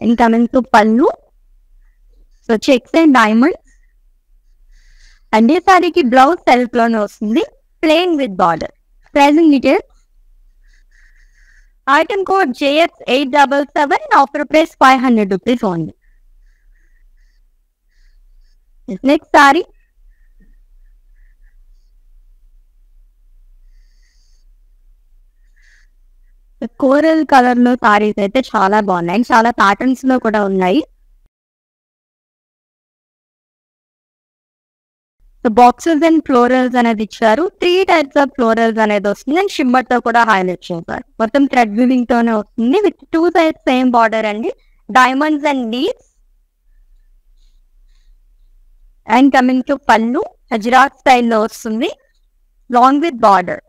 and coming to pallu so checks and diamonds and సారీకి బ్లౌజ్ సెల్ఫ్లోనే వస్తుంది plain with border. Pricing details item code JS eight double seven offer price five hundred rupees only next sari coral కలర్లో సారీస్ అయితే చాలా బాగున్నాయి. చాలా ప్యాటర్న్స్లో కూడా ఉన్నాయి. సో బాక్సెస్ అండ్ ఫ్లోరల్స్ అనేది ఇచ్చారు. త్రీ టైప్స్ ఆఫ్ ఫ్లోరల్స్ అనేది వస్తుంది. అండ్ షిమ్మర్తో కూడా హైలైట్ చేశారు. మొత్తం థ్రెడ్ వీవింగ్ తోనే వస్తుంది. With two sides same border అండి. Diamonds and leaves and coming to pallu హజరాత్ స్టైల్లో వస్తుంది. లాంగ్ విత్ బార్డర్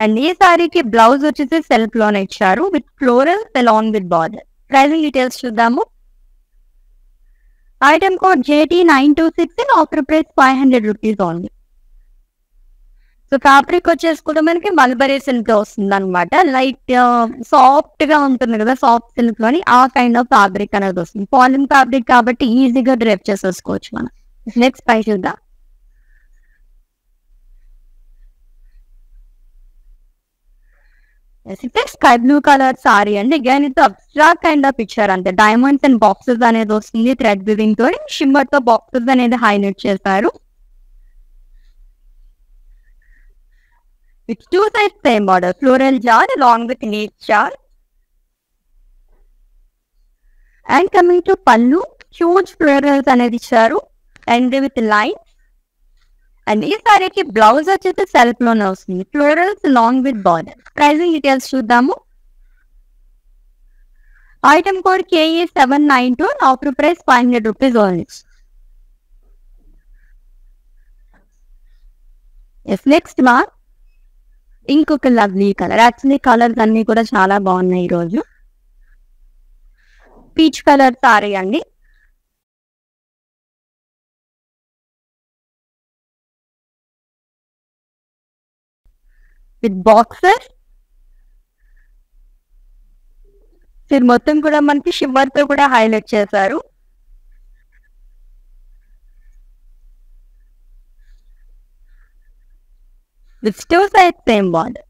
అండ్ ఈ సారీకి బ్లౌజ్ వచ్చేసి సెల్ఫ్లోనే ఇచ్చారు. With florals along with border pricing details చూద్దాము. Item code JT nine two six offer price five hundred rupees only so fabric వచ్చేసి కూడా మనకి మల్బరీ సిల్క్ వస్తుంది అనమాట లైట్ సాఫ్ట్గా ఉంటుంది కదా సాఫ్ట్ సిల్క్లోని ఆ కైండ్ ఆఫ్ ఫ్యాబ్రిక్ అనేది వస్తుంది. పాలిన్ ఫ్యాబ్రిక్ కాబట్టి ఈజీగా డ్రైవ్ చేసేసుకోవచ్చు మనం. నెక్స్ట్ పై చూద్దాం. స్కై బ్లూ కలర్ సారీ అండి. అగైన్ ఇది అబ్స్ట్రాక్ట్ కైండ్ ఆఫ్ పిక్చర్ అంతే. డైమండ్స్ అండ్ బాక్సెస్ అనేది వస్తుంది థ్రెడ్ వివింగ్తో షిమ్మర్తో బాక్సెస్ అనేది హైలైట్ చేశారు. With two side same border floral jar along with neat jar and coming to pallu huge florals అనేది ఇచ్చారు. అండ్ విత్ లైన్ అండ్ ఈ సారీకి బ్లౌజ్ వచ్చేసి సెల్ఫ్లోనే వస్తుంది florals long with border pricing details చూద్దాము item code KE seven nine two offer price five hundred rupees only yes next మా ఇంకొక లవ్లీ కలర్ యాక్చువల్లీ కలర్స్ అన్ని కూడా చాలా బాగున్నాయి ఈరోజు పీచ్ కలర్ సారీ అండి విత్ బాక్సర్? మీరు మొత్తం కూడా మనకి షిమ్మర్తో కూడా హైలైట్ చేశారు. With two side same border.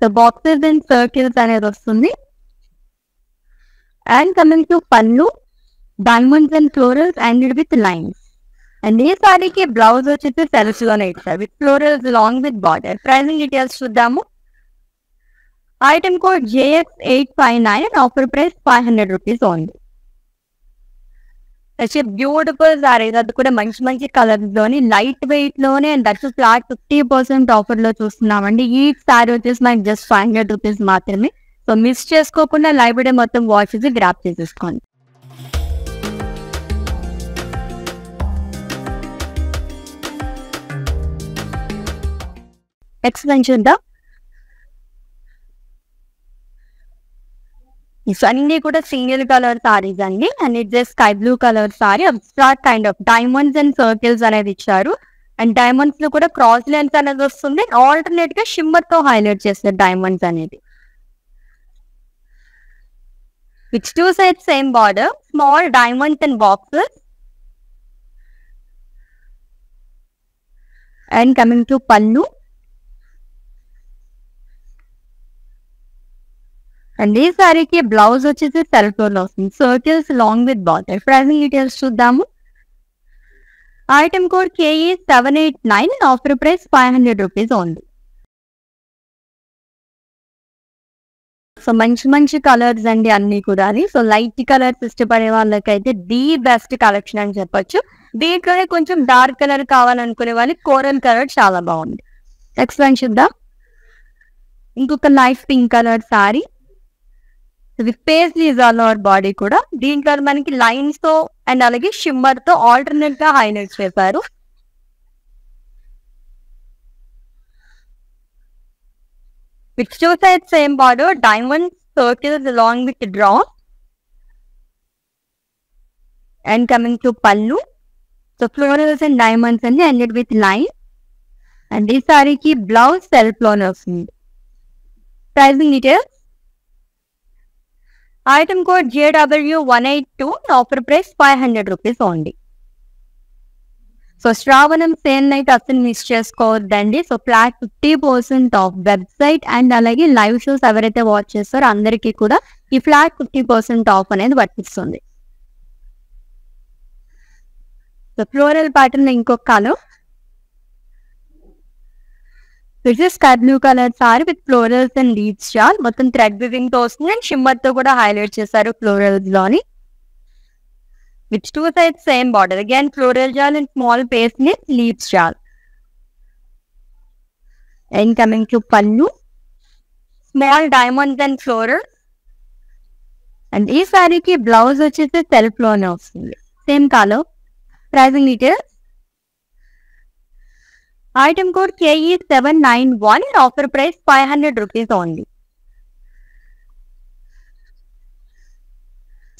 So boxes and circles అనేది వస్తుంది. And coming to pallu diamonds and florals and with lines. And ఈ సారీకి బ్లౌజ్ వచ్చేసి సెల్ఫ్లోనే ఇచ్చారు. With florals long with border pricing details చూద్దాము. Item code JS eight five nine offer price five hundred rupees only beautiful sari అది కూడా మంచి మంచి కలర్స్లోని light వెయిట్లోనే and that's flat fifty percent ఆఫర్లో చూస్తున్నామండి. ఈ సారీ వచ్చేసి మనకి జస్ట్ ఫైవ్ హండ్రెడ్ రూపీస్ మాత్రమే. సో మిస్ చేసుకోకుండా లైవ్ మొత్తం వాచ్ చేసి గ్రాప్ చేసేసుకోండి. నెక్స్ట్ నేను అన్ని కూడా సింగిల్ కలర్ సారీస్ అండి. And it just sky blue colour sari abstract kind of diamonds and circles అనేది ఇచ్చారు. అండ్ డైమండ్స్లో కూడా క్రాస్ లెన్స్ అనేది వస్తుంది. ఆల్టర్నేట్గా షిమ్మర్తో హైలైట్ చేస్తారు డైమండ్స్ అనేది. With two side same border small diamonds and boxes and coming to pallu and ఈ సారీకి బ్లౌజ్ వచ్చేసి సెల్ఫ్లో వస్తుంది. Circles long with border pricing details చూద్దాము. Item code KE seven eight nine offer price five hundred rupees only so మంచి మంచి colours అండి అన్ని కూడా సో లైట్ కలర్స్ ఇష్టపడే వాళ్ళకైతే ది బెస్ట్ కలెక్షన్ అని చెప్పొచ్చు. దీంట్లోనే కొంచెం డార్క్ కలర్ కావాలనుకునే వాళ్ళకి కోరల్ కలర్ చాలా బాగుంది. నెక్స్ట్ చూద్దాం. ఇంకొక లైట్ పింక్ కలర్ సారీ ఇది ఫేస్ అవర్ బాడీ కూడా. దీంట్లో మనకి లైన్స్తో అండ్ అలాగే షిమ్మర్తో ఆల్టర్నేట్గా హైలైట్ చేశారు with two side same border diamond circles along with draw and coming to pallu so florals and diamonds అన్ని ఎండెడ్ విత్ లైన్ అండ్ ఈ సారీకి బ్లౌజ్ సెల్ఫ్లోనే వస్తుంది pricing details item code JW one eight two offer price five hundred rupees only so Shravanam sale night అసలు miss చేసుకోవద్దండి. So flat fifty percent off website and అలాగే live shows ఎవరైతే watch చేస్తారో అందరికీ కూడా ఈ ఫ్లాట్ ఫిఫ్టీ పర్సెంట్ ఆఫ్ అనేది వర్తిస్తుంది. సో ఫ్లోరల్ ప్యాటర్న్ ఇంకొక colour this is sky blue colour sari with florals and leaves shawl మొత్తం థ్రెడ్ వివింగ్తో వస్తుంది. అండ్ షిమ్మర్తో కూడా హైలైట్ చేశారు ఫ్లోరల్స్లోని. With two side same border again floral జాల్ అండ్ స్మాల్ పేస్ని leaves shawl and coming to pallu small diamonds and floral and ఈ సారీకి బ్లౌజ్ వచ్చేసి సెల్ఫ్లోనే వస్తుంది. సేమ్ కాలో pricing details item code KE seven nine one offer price five hundred rupees only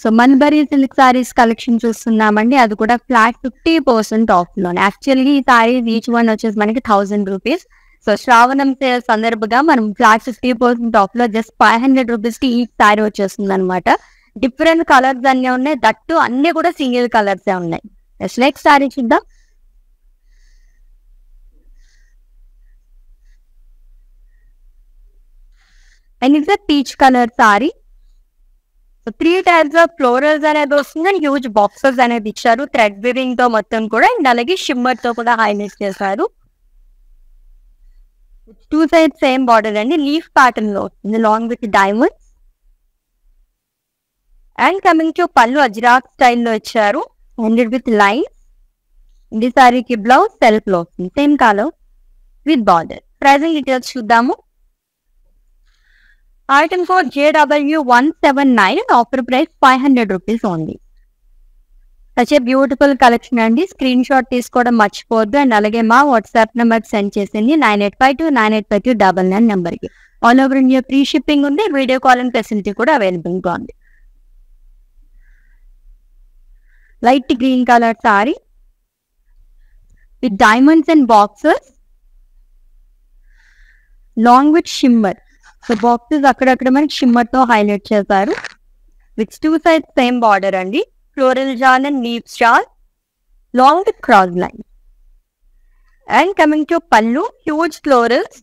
so mulberry silk saris collection చూస్తున్నామండి. అది కూడా flat fifty percent ఆఫ్లోనే యాక్చువల్లీ ఈ సారీస్ ఈచ్ వన్ వచ్చేసి మనకి thousand rupees so Shravanam sale సందర్భంగా మనం ఫ్లాట్ ఫిఫ్టీ పర్సెంట్ ఆఫ్లో జస్ట్ ఫైవ్ హండ్రెడ్ రూపీస్కి ఈ సారీ వచ్చేస్తుంది అనమాట డిఫరెంట్ కలర్స్ అన్ని ఉన్నాయి. దట్టు అన్ని కూడా సింగిల్ కలర్స్ ఉన్నాయి. నెక్స్ట్ సారీ చూద్దాం. And it's peach colour sari so three types of florals అనేది వస్తుంది అండ్ హ్యూజ్ బాక్సెస్ అనేది ఇచ్చారు థ్రెడ్ వివింగ్తో మొత్తం కూడా అండ్ అలాగే షిమ్మర్తో కూడా హైలైట్ చేశారు. టూ సైడ్ సేమ్ బార్డర్ అండి. లీఫ్ ప్యాటర్న్లో వస్తుంది long with diamonds and coming to pallu Ajrakh స్టైల్లో ఇచ్చారు. హండ్రెడ్ విత్ లైన్ ఇది సారీకి బ్లౌజ్ సెల్ఫ్లో వస్తుంది same colour with border pricing details చూద్దాము. Item code JW one seven nine offer price five hundred rupees only such a beautiful collection అండి. Screenshot తీసుకోవడం మర్చిపోవద్దు. అండ్ అలాగే మా వాట్సాప్ నెంబర్ సెండ్ చేసింది nine eight five two nine eight five two double nine నెంబర్కి all over India free shipping ఉంది. Video calling facility కూడా అవైలబుల్గా ఉంది. Light green colour sari with diamonds and boxes long with shimmer so boxes అక్కడక్కడ మనకి షిమ్మర్తో highlight చేశారు. With two side same border అండి. Floral John and leave star long with cross line and coming to pallu huge florals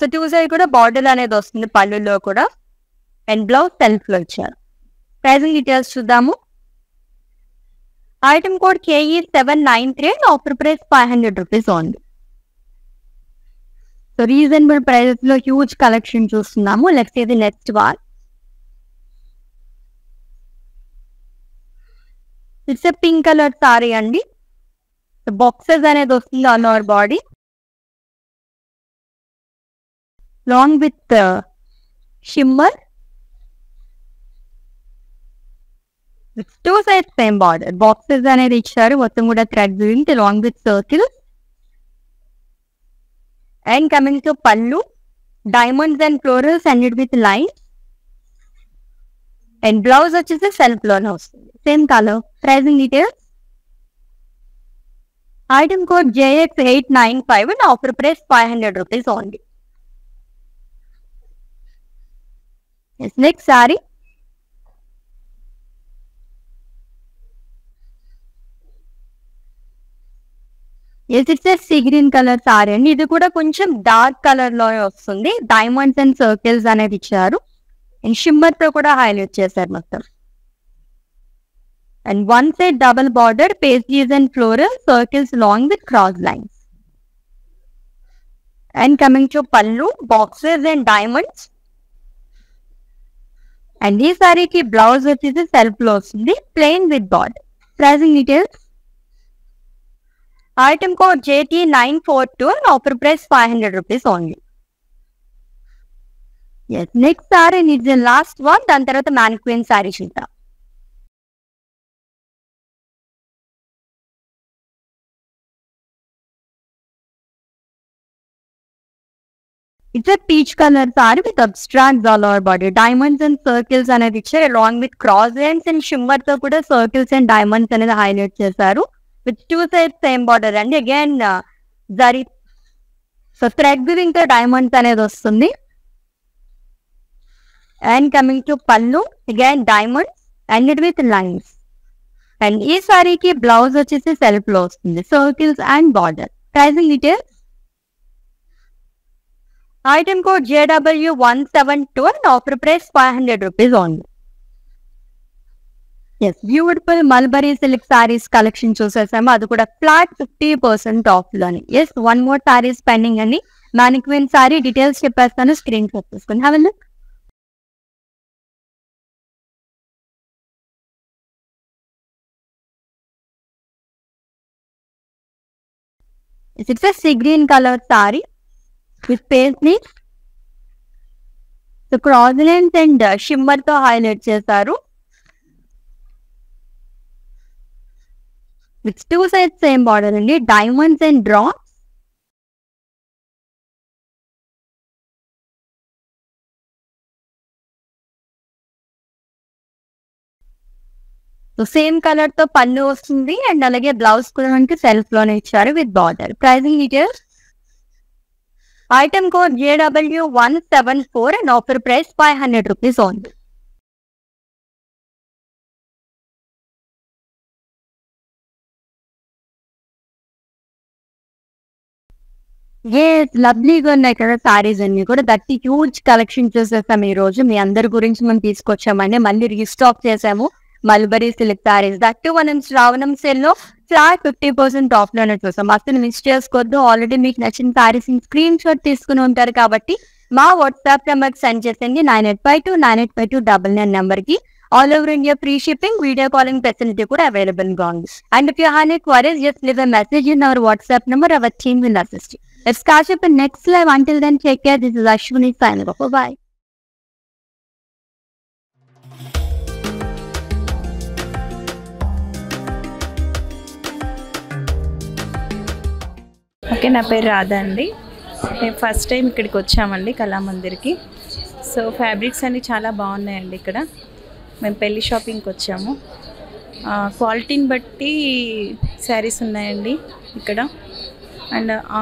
so two side కూడా border అనేది వస్తుంది పళ్ళులో కూడా. అండ్ బ్లౌజ్ సెల్ఫ్లో ఇచ్చారు. ప్రైజింగ్ డీటెయిల్స్ చూద్దాము. Item code KE seven nine three offer price five hundred rupees only so reasonable ప్రైజెస్లో huge collection చూస్తున్నాము. లెట్స్ ఇది next wall it's a pink colour sari అండి. బాక్సెస్ అనేది వస్తుంది on our body long with shimmer with two side same border boxes అనేది ఇచ్చారు. మొత్తం కూడా thread weaving long with circles and coming to pallu diamonds and florals and with line and blouse వచ్చేసి self లోన్ వస్తుంది same colour pricing details item code JX eight nine five and offer price five hundred rupees only next sari yes it's sea green colour sari అండి. ఇది కూడా కొంచెం dark కలర్లో వస్తుంది. Diamonds and circles అనేది ఇచ్చారు. అండ్ షిమ్మర్తో కూడా హైలైట్ చేశారు మొత్తం. And one side double border పేస్టీస్ and floral circles long with cross lines and coming to pallu boxes and diamonds and ఈ సారీకి బ్లౌజ్ వచ్చేసి సెల్ఫ్లో వస్తుంది plain with border pricing details item code JT nine four two offer price five hundred rupees only yes next sari it's last one దాని తర్వాత mannequin sari చూద్దాం. It's peach colour sari with abstract all over body diamonds and circles అనేది ఇచ్చారు along with cross lines and షిమ్మర్తో కూడా circles and diamonds అనేది highlight చేశారు. With two side same border అండి again zari so thread ఇంకా డైమండ్స్ అనేది వస్తుంది. And coming to pallu again diamonds and it with lines and ఈ సారీకి బ్లౌజ్ వచ్చేసి సెల్ఫ్లో వస్తుంది. Circles and border pricing details item code JW one seven two and offer price five hundred rupees only yes beautiful mulberry silk saris collection చూసేసాము. అది కూడా flat fifty percent ఆఫ్లోని yes one more saris pending అండి. Mannequin sari details చెప్పేస్తాను screenshot తీసుకుని have look it's a sea green colour sari with పేస్ని cross lines and షిమ్మర్తో highlight చేశారు. With two sides same border అండి diamonds and డ్రా so same కలర్తో పళ్ళు వస్తుంది and అలాగే బ్లౌజ్ కూడా మనకి సెల్ఫ్లోనే ఇచ్చారు with border pricing details item code JW one seven four and offer price five hundred rupees only ఏ లవ్లీగా ఉన్నాయి కదా సారీస్ అన్ని కూడా దట్టి హ్యూజ్ కలెక్షన్ చూసేస్తాం ఈ రోజు మీ అందరి గురించి మనం తీసుకొచ్చామని మళ్ళీ రీస్టాక్ చేసాము. మల్బరీ సిల్క్ సారీస్ దట్టు మనం శ్రావణం సేల్లో ఫ్లాట్ ఫిఫ్టీ పర్సెంట్ ఆఫ్లోనే చూసాం. అసలు మిస్ చేసుకోవద్దు. ఆల్రెడీ మీకు నచ్చిన సారీస్ స్క్రీన్ షాట్ తీసుకుని ఉంటారు కాబట్టి మా వాట్సాప్ నెంబర్ సెండ్ చేసింది nine eight five two nine eight five two double nine నెంబర్కి. All over India free shipping video calling facility కూడా అవైలబుల్గా ఉంది and if you have a queries just leave a message in our WhatsApp number our team will assist Let's catch up in next live. Until then, take care. This is Ashwini signing off. Bye bye. Okay నా పేరు రాధా అండి మేము first time ఇక్కడికి వచ్చామండి కళామందిర్కి so fabrics అన్నీ చాలా బాగున్నాయండి ఇక్కడ మేము పెళ్ళి షాపింగ్కి వచ్చాము క్వాలిటీని బట్టి శారీస్ ఉన్నాయండి ఇక్కడ అండ్ ఆ,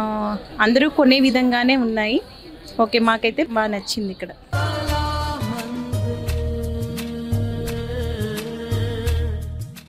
అందరూ కొనే విధంగానే ఉన్నాయి. ఓకే మాకైతే బాగా నచ్చింది ఇక్కడ.